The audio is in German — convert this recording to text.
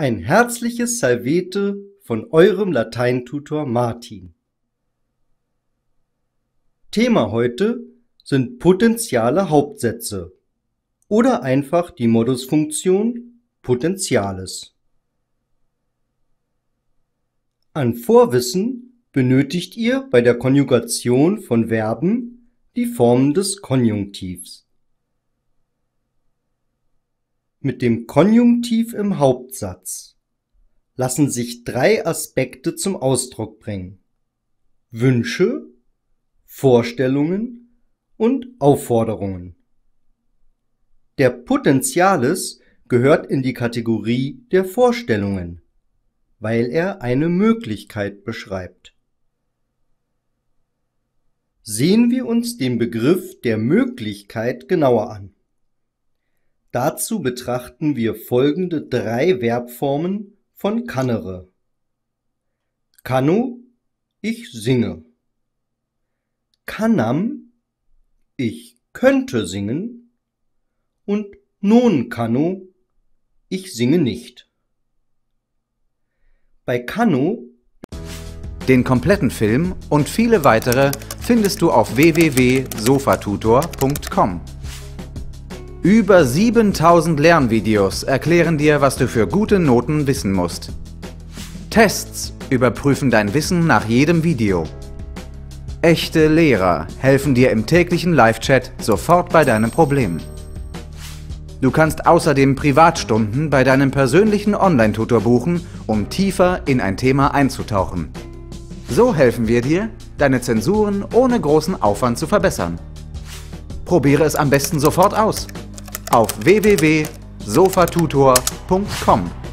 Ein herzliches Salvete von eurem Lateintutor Martin. Thema heute sind potenziale Hauptsätze oder einfach die Modusfunktion Potentiales. An Vorwissen benötigt ihr bei der Konjugation von Verben die Formen des Konjunktivs. Mit dem Konjunktiv im Hauptsatz lassen sich drei Aspekte zum Ausdruck bringen: Wünsche, Vorstellungen und Aufforderungen. Der Potentialis gehört in die Kategorie der Vorstellungen, weil er eine Möglichkeit beschreibt. Sehen wir uns den Begriff der Möglichkeit genauer an. Dazu betrachten wir folgende drei Verbformen von kannere. Kannu, ich singe. Kannam, ich könnte singen. Und non kannu, ich singe nicht. Bei Kannu Den kompletten Film und viele weitere findest du auf www.sofatutor.com. Über 7000 Lernvideos erklären dir, was du für gute Noten wissen musst. Tests überprüfen dein Wissen nach jedem Video. Echte Lehrer helfen dir im täglichen Live-Chat sofort bei deinem Problem. Du kannst außerdem Privatstunden bei deinem persönlichen Online-Tutor buchen, um tiefer in ein Thema einzutauchen. So helfen wir dir, deine Zensuren ohne großen Aufwand zu verbessern. Probiere es am besten sofort aus auf www.sofatutor.com.